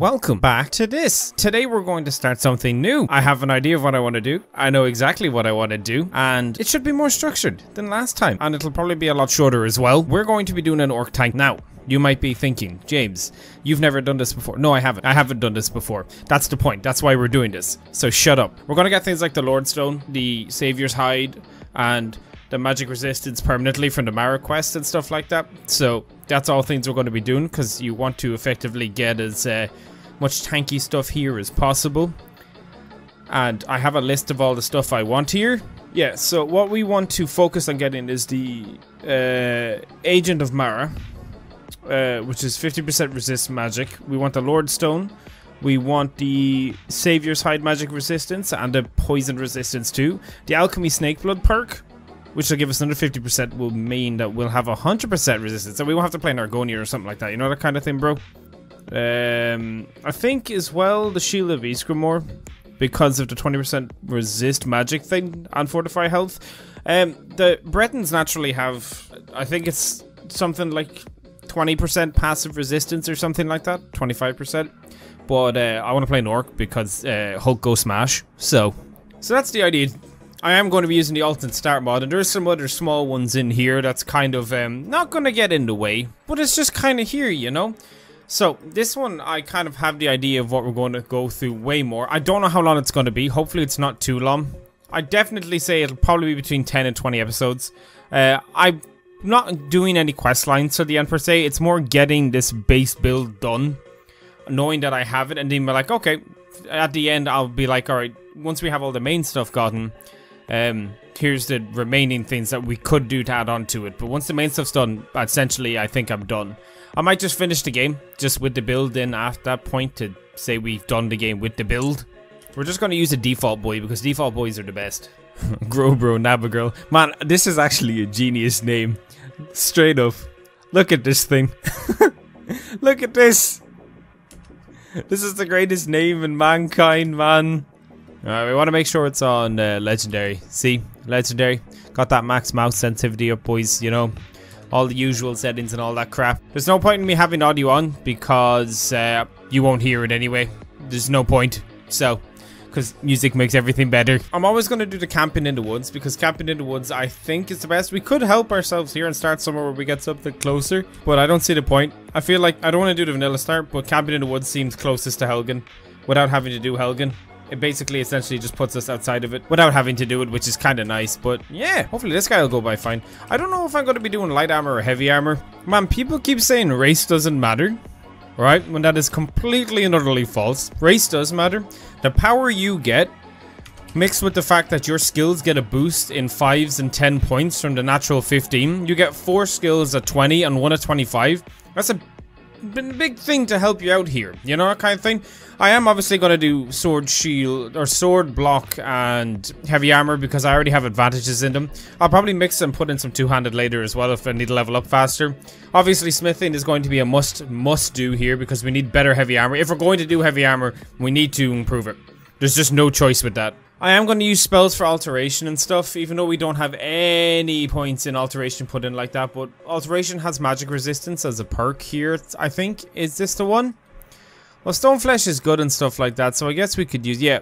Welcome back to this. Today we're going to start something new. I have an idea of what I want to do. I know exactly what I want to do and it should be more structured than last time and it'll probably be a lot shorter as well. We're going to be doing an orc tank now. You might be thinking, James, you've never done this before. No, I haven't. I haven't done this before. That's the point. That's why we're doing this. So shut up. We're going to get things like the Lordstone, the Savior's Hide, and the magic resistance permanently from the Mara quest and stuff like that. So that's all things we're going to be doing because you want to effectively get as uh, much tanky stuff here as possible. And I have a list of all the stuff I want here. Yeah, so what we want to focus on getting is the uh, Agent of Mara, uh, which is 50% resist magic. We want the Lord Stone. We want the Savior's Hide magic resistance and the poison resistance too. The Alchemy Snake Blood perk, which will give us another 50%, will mean that we'll have 100% resistance. So we won't have to play an Argonian or something like that. You know that kind of thing, bro? Um, I think as well the Shield of Ysgramor, because of the 20% resist magic thing and Fortify health. Um, the Bretons naturally have, I think it's something like 20% passive resistance or something like that, 25%. But uh, I want to play an Orc because uh, Hulk go smash. So, so that's the idea. I am going to be using the alternate start mod, and there's some other small ones in here that's kind of um, not going to get in the way, but it's just kind of here, you know? So, this one, I kind of have the idea of what we're going to go through way more. I don't know how long it's going to be. Hopefully, it's not too long. I definitely say it'll probably be between 10 and 20 episodes. Uh, I'm not doing any quest lines to the end per se. It's more getting this base build done, knowing that I have it, and then be like, okay, at the end, I'll be like, all right, once we have all the main stuff gotten, um, here's the remaining things that we could do to add on to it. But once the main stuff's done, essentially, I think I'm done. I might just finish the game, just with the build in at that point to say we've done the game with the build. We're just going to use a default boy because default boys are the best. Grobro Nabagirl. Man, this is actually a genius name. Straight up. Look at this thing. Look at this. This is the greatest name in mankind, man. Alright, we want to make sure it's on uh, Legendary. See? Legendary. Got that max mouse sensitivity up, boys, you know. All the usual settings and all that crap. There's no point in me having audio on because uh, you won't hear it anyway. There's no point. So, because music makes everything better. I'm always going to do the camping in the woods because camping in the woods I think is the best. We could help ourselves here and start somewhere where we get something closer, but I don't see the point. I feel like I don't want to do the vanilla start, but camping in the woods seems closest to Helgen without having to do Helgen. It basically essentially just puts us outside of it without having to do it, which is kind of nice. But yeah, hopefully this guy will go by fine. I don't know if I'm going to be doing light armor or heavy armor. Man, people keep saying race doesn't matter. Right? When that is completely and utterly false. Race does matter. The power you get mixed with the fact that your skills get a boost in 5s and 10 points from the natural 15. You get 4 skills at 20 and 1 at 25. That's a been a big thing to help you out here, you know, that kind of thing. I am obviously going to do sword shield, or sword block and heavy armor because I already have advantages in them. I'll probably mix and put in some two-handed later as well if I need to level up faster. Obviously, smithing is going to be a must, must do here because we need better heavy armor. If we're going to do heavy armor, we need to improve it. There's just no choice with that. I am going to use spells for alteration and stuff, even though we don't have any points in alteration put in like that. But alteration has magic resistance as a perk here, I think. Is this the one? Well, stone flesh is good and stuff like that, so I guess we could use, yeah.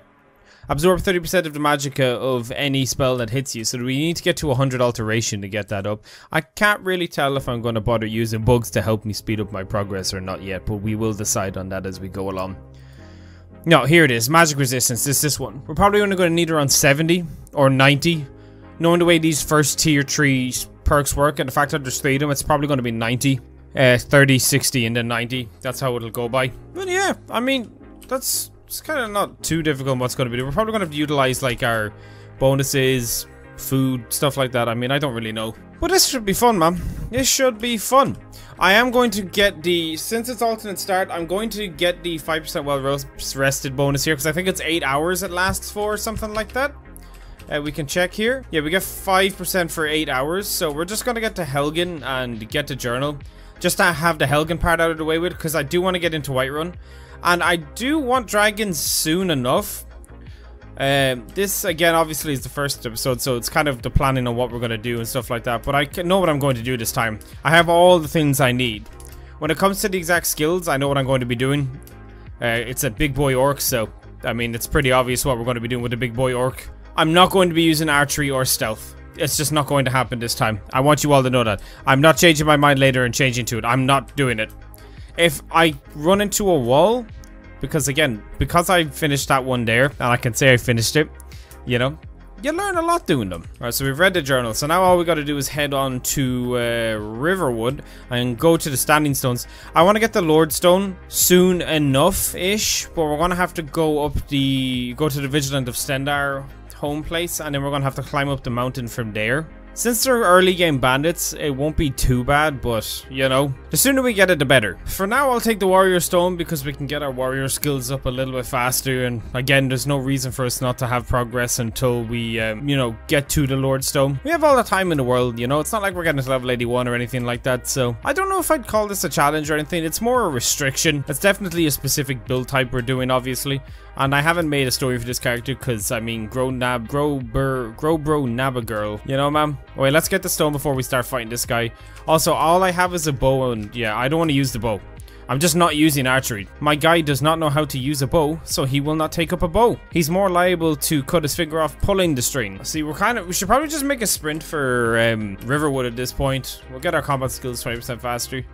Absorb 30% of the magicka uh, of any spell that hits you, so we need to get to 100 alteration to get that up. I can't really tell if I'm going to bother using bugs to help me speed up my progress or not yet, but we will decide on that as we go along. No, here it is. Magic resistance. This is this one. We're probably only going to need around 70 or 90. Knowing the way these first tier 3 perks work and the fact that there's 3 of them, it's probably going to be 90. Uh, 30, 60, and then 90. That's how it'll go by. But yeah, I mean, that's it's kind of not too difficult what's going to be. We're probably going to have to utilize like our bonuses, food, stuff like that. I mean, I don't really know. But this should be fun, man. This should be fun. I am going to get the, since it's alternate start, I'm going to get the 5% well rested bonus here, because I think it's 8 hours it lasts for, something like that. Uh, we can check here. Yeah, we get 5% for 8 hours, so we're just going to get to Helgen and get to Journal. Just to have the Helgen part out of the way with, because I do want to get into Whiterun. And I do want dragons soon enough, um, this, again, obviously is the first episode, so it's kind of the planning on what we're going to do and stuff like that. But I know what I'm going to do this time. I have all the things I need. When it comes to the exact skills, I know what I'm going to be doing. Uh, it's a big boy orc, so I mean, it's pretty obvious what we're going to be doing with the big boy orc. I'm not going to be using archery or stealth. It's just not going to happen this time. I want you all to know that. I'm not changing my mind later and changing to it. I'm not doing it. If I run into a wall, because again, because I finished that one there, and I can say I finished it, you know, you learn a lot doing them. Alright, so we've read the journal. So now all we got to do is head on to uh, Riverwood and go to the Standing Stones. I want to get the Lord Stone soon enough-ish, but we're going to have to go up the... go to the Vigilant of Stendarr home place, and then we're going to have to climb up the mountain from there. Since they're early game bandits, it won't be too bad, but, you know, the sooner we get it, the better. For now, I'll take the Warrior Stone because we can get our warrior skills up a little bit faster, and again, there's no reason for us not to have progress until we, um, you know, get to the Lord Stone. We have all the time in the world, you know, it's not like we're getting to level 81 or anything like that, so I don't know if I'd call this a challenge or anything. It's more a restriction. It's definitely a specific build type we're doing, obviously. And I haven't made a story for this character because, I mean, grow nab, grow bur, grow bro nabba girl. You know, ma'am? Wait, let's get the stone before we start fighting this guy. Also, all I have is a bow and, yeah, I don't want to use the bow. I'm just not using archery. My guy does not know how to use a bow, so he will not take up a bow. He's more liable to cut his finger off pulling the string. See, we're kind of, we should probably just make a sprint for um, Riverwood at this point. We'll get our combat skills 20% faster.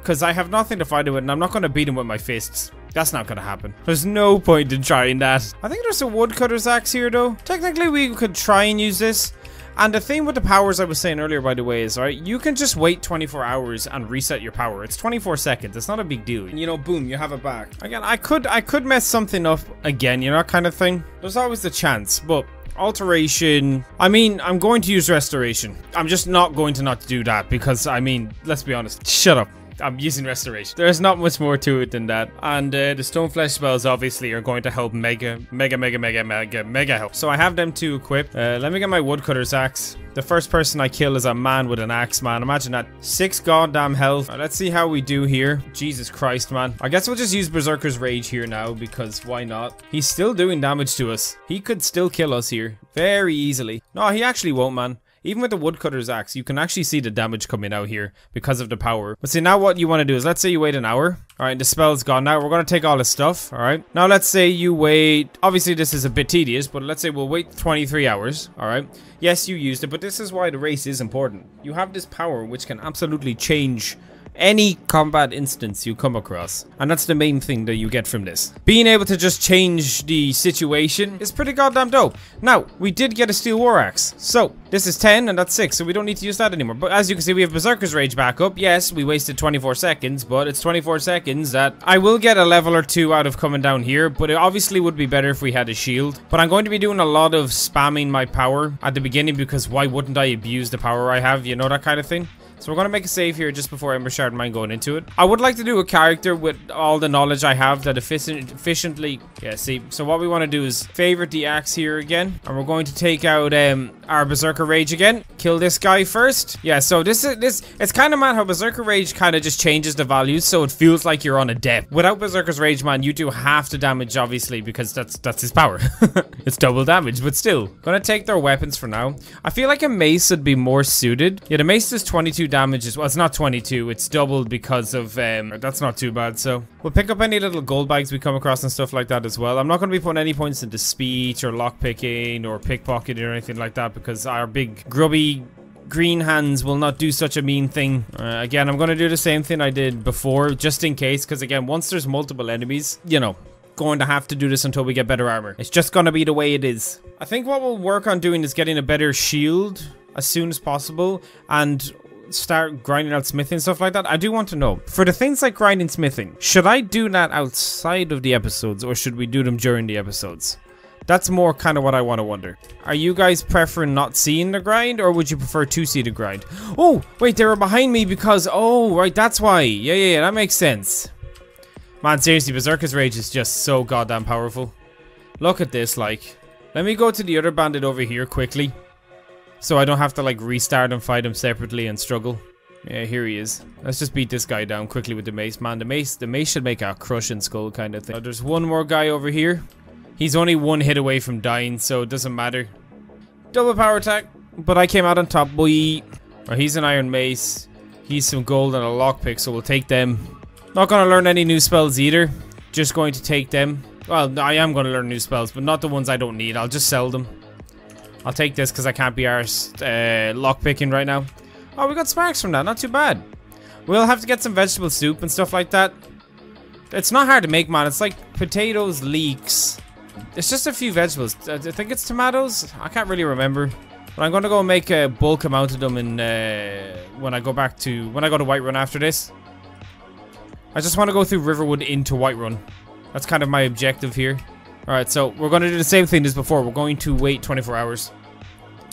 Because I have nothing to fight with, and I'm not going to beat him with my fists. That's not gonna happen. There's no point in trying that. I think there's a woodcutter's axe here though. Technically we could try and use this. And the thing with the powers I was saying earlier, by the way, is, right, you can just wait 24 hours and reset your power. It's 24 seconds. It's not a big deal. And, you know, boom, you have it back. Again, I could, I could mess something up again, you know, that kind of thing. There's always the chance, but alteration i mean i'm going to use restoration i'm just not going to not do that because i mean let's be honest shut up I'm using restoration. There's not much more to it than that. And uh, the stone flesh spells obviously are going to help mega, mega, mega, mega, mega, mega help. So I have them to equip. Uh, let me get my woodcutter's axe. The first person I kill is a man with an axe, man. Imagine that. Six goddamn health. Right, let's see how we do here. Jesus Christ, man. I guess we'll just use Berserker's Rage here now because why not? He's still doing damage to us. He could still kill us here very easily. No, he actually won't, man. Even with the woodcutter's axe, you can actually see the damage coming out here because of the power. But see, now what you want to do is, let's say you wait an hour. All right, the spell's gone. Now we're going to take all this stuff. All right. Now let's say you wait. Obviously, this is a bit tedious, but let's say we'll wait 23 hours. All right. Yes, you used it, but this is why the race is important. You have this power which can absolutely change any combat instance you come across. And that's the main thing that you get from this. Being able to just change the situation is pretty goddamn dope. Now, we did get a steel war axe. So, this is 10 and that's 6, so we don't need to use that anymore. But as you can see, we have Berserker's Rage back up. Yes, we wasted 24 seconds, but it's 24 seconds that I will get a level or two out of coming down here, but it obviously would be better if we had a shield. But I'm going to be doing a lot of spamming my power at the beginning because why wouldn't I abuse the power I have, you know, that kind of thing. So we're to make a save here just before Embershard Mine going into it. I would like to do a character with all the knowledge I have that efficient, efficiently... Yeah, see. So what we want to do is favorite the axe here again. And we're going to take out um, our Berserker Rage again. Kill this guy first. Yeah, so this is... this. It's kind of mad how Berserker Rage kind of just changes the values so it feels like you're on a depth. Without Berserker's Rage, man, you do half the damage, obviously, because that's that's his power. it's double damage, but still. Gonna take their weapons for now. I feel like a mace would be more suited. Yeah, the mace does 22 damage as well. It's not 22. It's doubled because of, um, that's not too bad. So we'll pick up any little gold bags we come across and stuff like that as well. I'm not going to be putting any points into speech or lockpicking or pickpocketing or anything like that because our big grubby green hands will not do such a mean thing. Uh, again, I'm going to do the same thing I did before, just in case, because again, once there's multiple enemies, you know, going to have to do this until we get better armor. It's just going to be the way it is. I think what we'll work on doing is getting a better shield as soon as possible, and start grinding out smithing and stuff like that, I do want to know, for the things like grinding smithing, should I do that outside of the episodes or should we do them during the episodes? That's more kind of what I want to wonder. Are you guys preferring not seeing the grind or would you prefer to see the grind? Oh, wait, they were behind me because, oh, right, that's why. Yeah, yeah, yeah, that makes sense. Man, seriously, Berserker's Rage is just so goddamn powerful. Look at this, like. Let me go to the other bandit over here quickly. So I don't have to like restart and fight him separately and struggle. Yeah, here he is. Let's just beat this guy down quickly with the mace. Man, the mace the mace should make a crushing skull kind of thing. there's one more guy over here. He's only one hit away from dying, so it doesn't matter. Double power attack. But I came out on top, boy. Right, he's an iron mace. He's some gold and a lockpick, so we'll take them. Not gonna learn any new spells either just going to take them. Well, I am to learn new spells, but not the ones I don't need. I'll just sell them. I'll take this because I can't be arsed uh, lockpicking right now. Oh, we got sparks from that. Not too bad. We'll have to get some vegetable soup and stuff like that. It's not hard to make, man. It's like potatoes, leeks. It's just a few vegetables. I think it's tomatoes. I can't really remember. But I'm going to go make a bulk amount of them in, uh, when I go back to... When I go to Whiterun after this. I just want to go through Riverwood into Whiterun. That's kind of my objective here. Alright, so we're going to do the same thing as before. We're going to wait 24 hours.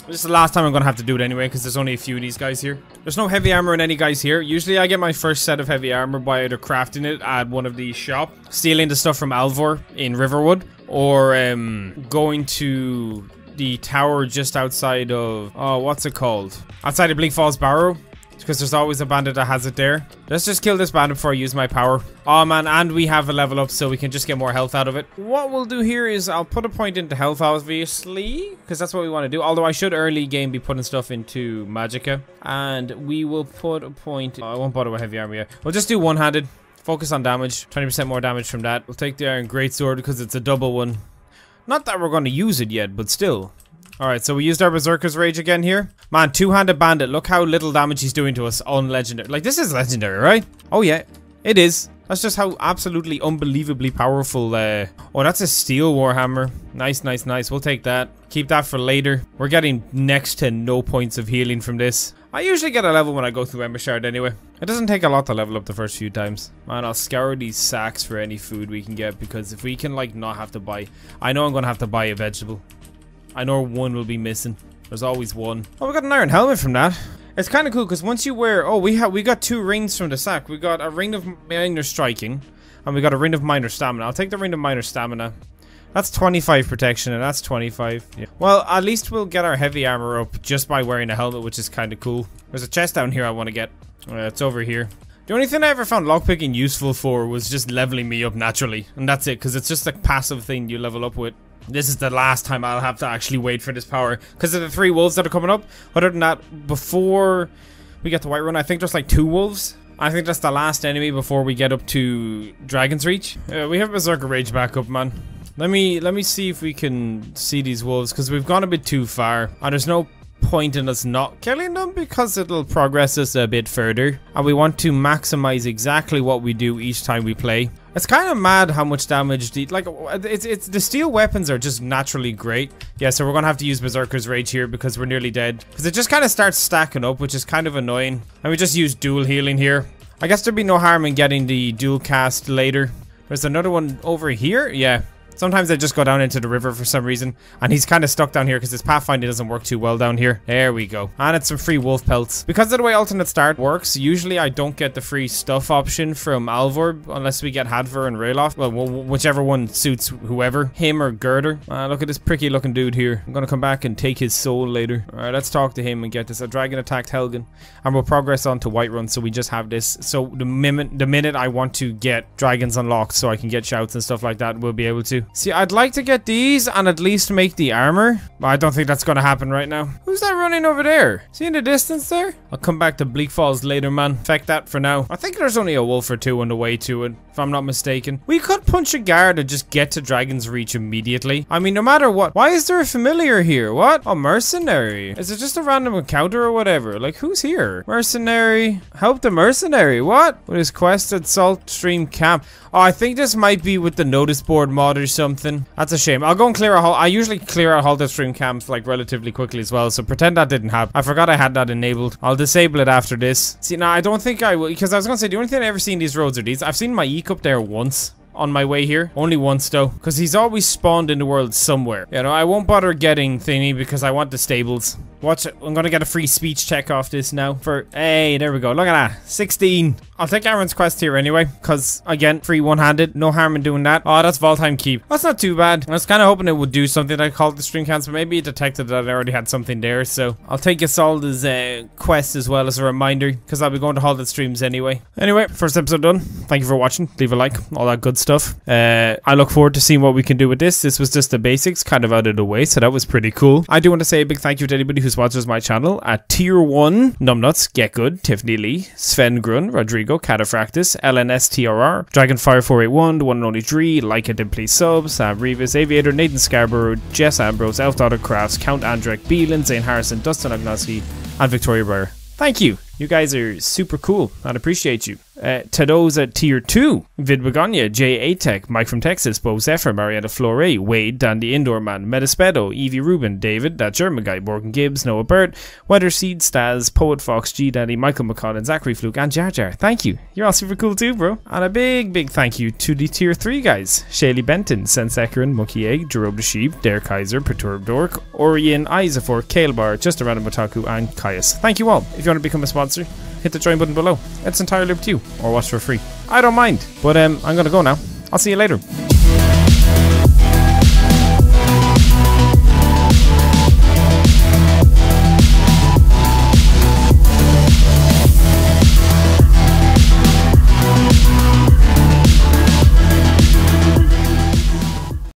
This is the last time I'm going to have to do it anyway, because there's only a few of these guys here. There's no heavy armor in any guys here. Usually I get my first set of heavy armor by either crafting it at one of these shops, stealing the stuff from Alvor in Riverwood, or um, going to the tower just outside of, oh, what's it called? Outside of Bleak Falls Barrow. Because there's always a bandit that has it there. Let's just kill this bandit before I use my power. Oh man, and we have a level up so we can just get more health out of it. What we'll do here is I'll put a point into health obviously. Because that's what we want to do. Although I should early game be putting stuff into Magicka. And we will put a point... Oh, I won't bother with heavy armor yet. We'll just do one-handed. Focus on damage. 20% more damage from that. We'll take the Iron Greatsword because it's a double one. Not that we're going to use it yet, but still. Alright, so we used our Berserker's Rage again here. Man, Two-Handed Bandit, look how little damage he's doing to us on Legendary. Like, this is Legendary, right? Oh yeah, it is. That's just how absolutely unbelievably powerful, uh... Oh, that's a Steel Warhammer. Nice, nice, nice. We'll take that. Keep that for later. We're getting next to no points of healing from this. I usually get a level when I go through Embershard anyway. It doesn't take a lot to level up the first few times. Man, I'll scour these sacks for any food we can get because if we can, like, not have to buy... I know I'm going to have to buy a vegetable. I know one will be missing. There's always one. Oh, we got an iron helmet from that. It's kind of cool because once you wear, oh, we have we got two rings from the sack. We got a ring of minor striking, and we got a ring of minor stamina. I'll take the ring of minor stamina. That's 25 protection, and that's 25. Yeah. Well, at least we'll get our heavy armor up just by wearing a helmet, which is kind of cool. There's a chest down here I want to get. Uh, it's over here. The only thing I ever found lockpicking useful for was just leveling me up naturally. And that's it, because it's just a passive thing you level up with. This is the last time I'll have to actually wait for this power because of the three wolves that are coming up. Other than that, before we get to Whiterun, I think there's like two wolves. I think that's the last enemy before we get up to Dragon's Reach. Uh, we have Berserker Rage back up, man. Let me let me see if we can see these wolves because we've gone a bit too far and there's no point in us not killing them because it'll progress us a bit further and we want to maximize exactly what we do each time we play. It's kind of mad how much damage the like uh, it's it's the steel weapons are just naturally great. Yeah, so we're gonna have to use Berserker's Rage here because we're nearly dead. Because it just kind of starts stacking up, which is kind of annoying. And we just use dual healing here. I guess there'd be no harm in getting the dual cast later. There's another one over here. Yeah, Sometimes I just go down into the river for some reason. And he's kind of stuck down here because his pathfinding doesn't work too well down here. There we go. And it's some free wolf pelts. Because of the way alternate start works, usually I don't get the free stuff option from Alvor unless we get Hadvar and Ralof. Well, whichever one suits whoever. Him or Gerdur. Uh, look at this pricky looking dude here. I'm going to come back and take his soul later. Alright, let's talk to him and get this. A dragon attacked Helgen. And we'll progress on to Whiterun so we just have this. So the minute, the minute I want to get dragons unlocked so I can get shouts and stuff like that, we'll be able to. See, I'd like to get these and at least make the armor. But I don't think that's going to happen right now. Who's that running over there? See in the distance there? I'll come back to Bleak Falls later, man. Fact that for now. I think there's only a wolf or two on the way to it, if I'm not mistaken. We could punch a guard and just get to Dragon's Reach immediately. I mean, no matter what. Why is there a familiar here? What? A mercenary? Is it just a random encounter or whatever? Like, who's here? Mercenary. Help the mercenary. What? With his quest at Salt Stream Camp. Oh, I think this might be with the notice board mod or something. That's a shame. I'll go and clear a hole. I usually clear out Halted Stream camps like relatively quickly as well. So pretend that didn't happen. I forgot I had that enabled. I'll disable it after this. See, now I don't think I will because I was gonna say the only thing I've ever seen these roads are these. I've seen my Eek up there once on my way here. Only once though, because he's always spawned in the world somewhere. You know, I won't bother getting thingy because I want the stables. Watch it. I'm gonna get a free speech check off this now for, hey, there we go. Look at that. 16. I'll take Aaron's quest here anyway, because again, free one-handed. No harm in doing that. Oh, that's Valtheim Keep. That's not too bad. I was kind of hoping it would do something I called the stream but maybe it detected that I already had something there. So I'll take Isolde's uh, quest as well as a reminder, because I'll be going to Halted Streams anyway. Anyway, first episode done. Thank you for watching. Leave a like, all that good stuff. Uh, I look forward to seeing what we can do with this. This was just the basics, kind of out of the way, so that was pretty cool. I do want to say a big thank you to anybody who sponsors my channel at Tier 1, Numbnuts, Get Good, Tiffany Lee, Sven Grun, Rodrigo. Cataphractus, LNSTRR, Dragonfire481, the one and only Dree, Leica did please subs, Sam Revis, Aviator, Nathan Scarborough, Jess Ambrose, Elf Daughter Crafts, Count Andrek, Beelan, Zane Harrison, Dustin Agnoski, and Victoria Breyer. Thank you. You guys are super cool. I'd appreciate you. Uh, at tier 2, Vid Begonia, J. Atech, Mike from Texas, Bo Zephyr, Marietta Flore, Wade, Dandy Indoor Man, Metaspedo, Evie Rubin, David, that German guy, Morgan Gibbs, Noah Burt, Weather Seed, Staz, Poet Fox, G Daddy, Michael McConnell, Zachary Fluke, and Jar Jar. Thank you. You're all super cool too, bro. And a big, big thank you to the tier 3 guys Shaylee Benton, Sensekaran, Monkey Egg, Jerome the Sheep, Dare Kaiser, Perturbed Dork, Orion, Isafor, Kalebar, Just a Random Otaku, and Caius. Thank you all. If you want to become a sponsor, hit the join button below. It's entirely up to you, or watch for free. I don't mind, but um, I'm gonna go now. I'll see you later.